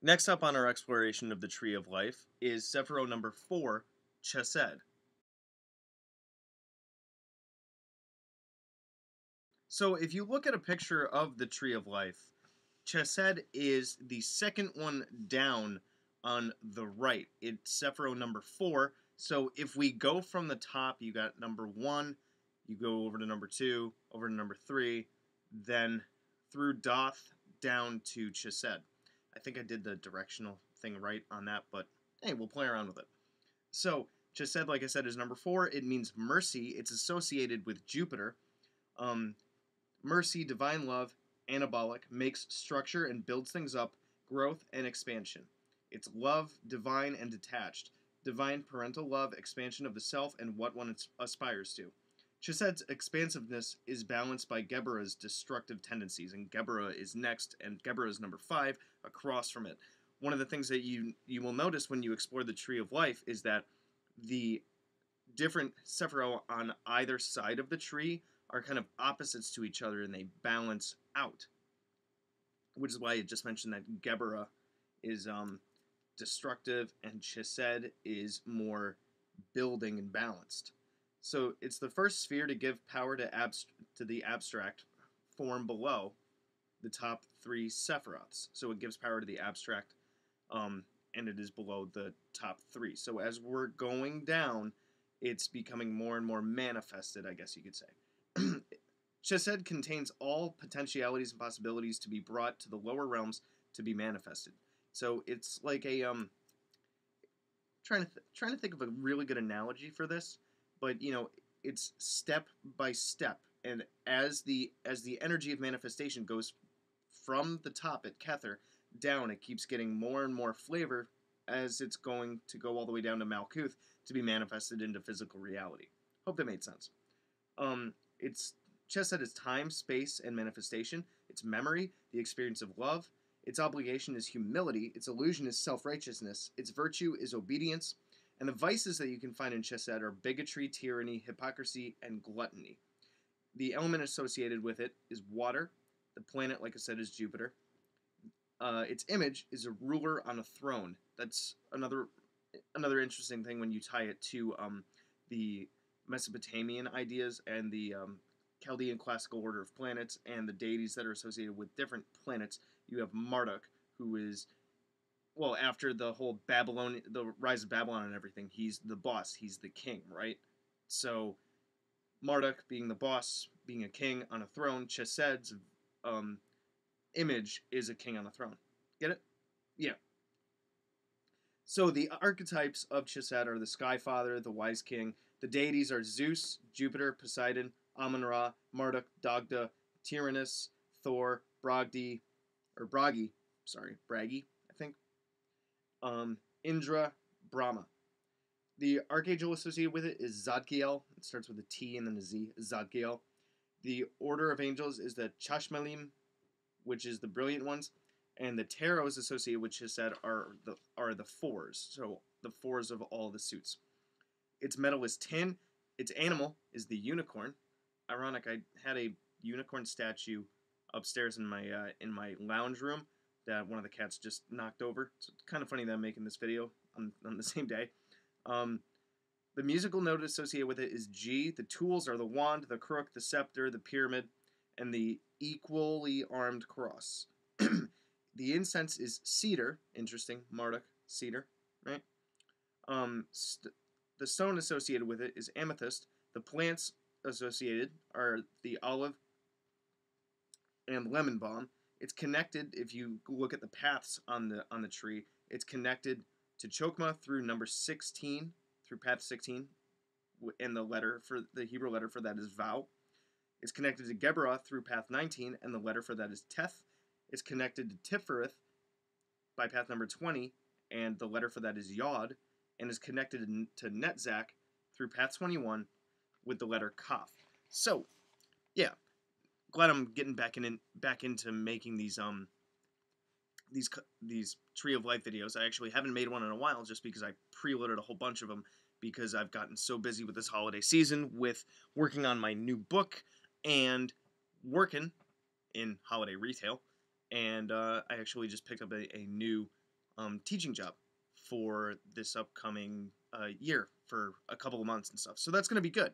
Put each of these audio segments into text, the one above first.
Next up on our exploration of the Tree of Life is Sephiroth number 4, Chesed. So if you look at a picture of the Tree of Life, Chesed is the second one down on the right. It's Sephiroth number 4. So if we go from the top, you got number 1, you go over to number 2, over to number 3, then through Daath down to Chesed. I think I did the directional thing right on that, but hey, we'll play around with it. So, Chesed, like I said, is number four. It means mercy. It's associated with Jupiter. Um, mercy, divine love, anabolic, makes structure and builds things up, growth and expansion. It's love, divine and detached. Divine parental love, expansion of the self, and what one aspires to. Chesed's expansiveness is balanced by Geburah's destructive tendencies, and Geburah is next, and Geburah is number five, across from it. One of the things that you you will notice when you explore the Tree of Life is that the different Sephiroth on either side of the tree are kind of opposites to each other, and they balance out. Which is why I just mentioned that Geburah is um, destructive, and Chesed is more building and balanced. So it's the first sphere to give power to, abst- to the abstract form below the top three Sephiroths. So it gives power to the abstract, um, and it is below the top three. So as we're going down, it's becoming more and more manifested, I guess you could say. Chesed contains all potentialities and possibilities to be brought to the lower realms to be manifested. So it's like a um, trying to trying to think of a really good analogy for this but you know it's step by step. And as the as the energy of manifestation goes from the top at Kether down it keeps getting more and more flavor as it's going to go all the way down to Malkuth to be manifested into physical reality. Hope that made sense. Um it's Chesed is time space and manifestation. Its memory the experience of love. Its obligation is humility. Its illusion is self-righteousness. Its virtue is obedience and the vices that you can find in Chesed are bigotry, tyranny, hypocrisy, and gluttony. The element associated with it is water. The planet, like I said, is Jupiter. Uh, its image is a ruler on a throne. That's another another interesting thing when you tie it to um, the Mesopotamian ideas and the um, Chaldean classical order of planets and the deities that are associated with different planets. You have Marduk, who is well, after the whole Babylon, the rise of Babylon and everything, he's the boss, he's the king, right? So, Marduk being the boss, being a king on a throne, Chesed's um, image is a king on a throne. Get it? Yeah. So the archetypes of Chesed are the Sky Father, the Wise King. The deities are Zeus, Jupiter, Poseidon, Amun Ra, Marduk, Dagda, Taranis, Thor, Bragdi, or Bragi, sorry, Bragi, um, Indra, Brahma. The archangel associated with it is Zadkiel. It starts with a T and then a Z, Zadkiel. The order of angels is the Chashmalim, which is the brilliant ones, and the tarots associated with Chesed are the are the fours. So the fours of all the suits. Its metal is tin. Its animal is the unicorn. Ironic, I had a unicorn statue upstairs in my uh, in my lounge room that one of the cats just knocked over. It's kind of funny that I'm making this video on, on the same day. Um, the musical note associated with it is G. The tools are the wand, the crook, the scepter, the pyramid, and the equally armed cross. the incense is cedar. Interesting. Marduk, cedar, right? Um, st- the stone associated with it is amethyst. The plants associated are the olive and lemon balm. It's connected. If you look at the paths on the on the tree, it's connected to Chokmah through number 16 through path 16, and the letter for the Hebrew letter for that is Vav. It's connected to Geburah through path 19, and the letter for that is Teth. It's connected to Tifereth by path number 20, and the letter for that is Yod, and is connected to Netzach through path 21 with the letter Kaf. So, yeah, glad I'm getting back in back into making these um these these Tree of Life videos. I actually haven't made one in a while just because I preloaded a whole bunch of them because I've gotten so busy with this holiday season with working on my new book and working in holiday retail. And uh, I actually just picked up a, a new um, teaching job for this upcoming uh, year for a couple of months and stuff. So that's going to be good.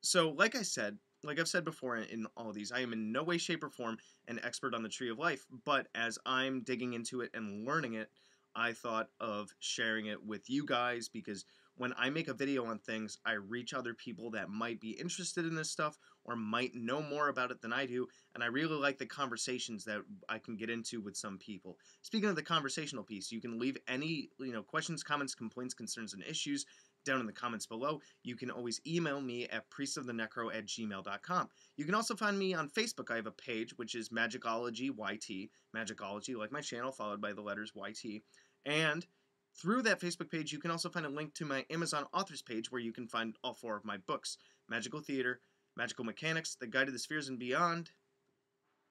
So, like I said, like I've said before in, all these, I am in no way, shape, or form an expert on the Tree of Life. But as I'm digging into it and learning it, I thought of sharing it with you guys because when I make a video on things, I reach other people that might be interested in this stuff or might know more about it than I do, and I really like the conversations that I can get into with some people. Speaking of the conversational piece, you can leave any, you know, questions, comments, complaints, concerns, and issues down in the comments below. You can always email me at priestthenecro at gmail.com. You can also find me on Facebook. I have a page, which is Magickology YT, Magickology, like my channel, followed by the letters YT. And through that Facebook page, you can also find a link to my Amazon authors page where you can find all four of my books Magical Theater, Magical Mechanics, The Guide to the Spheres and Beyond,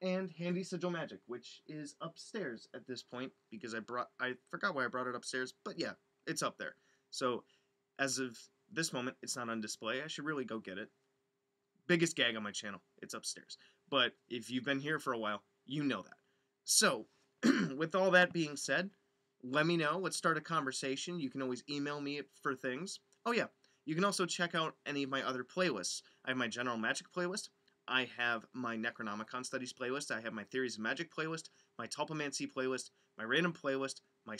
and Handy Sigil Magic, which is upstairs at this point because I brought I forgot why I brought it upstairs, but yeah, it's up there. So as of this moment, it's not on display. I should really go get it. Biggest gag on my channel, it's upstairs. But if you've been here for a while, you know that. So, with all that being said, let me know. Let's start a conversation. You can always email me for things. Oh, yeah. You can also check out any of my other playlists. I have my General Magic playlist. I have my Necronomicon Studies playlist. I have my Theories of Magic playlist, my Tulpamancy playlist, my Random playlist, my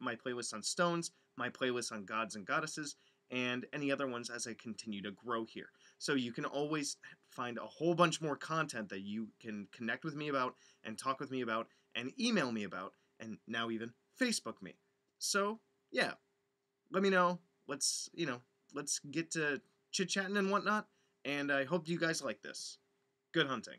my playlist on stones, my playlist on gods and goddesses, and any other ones as I continue to grow here. So you can always find a whole bunch more content that you can connect with me about and talk with me about and email me about and now even Facebook me. So, yeah, let me know. Let's, you know, let's get to chit chatting and whatnot. And I hope you guys like this. Good hunting.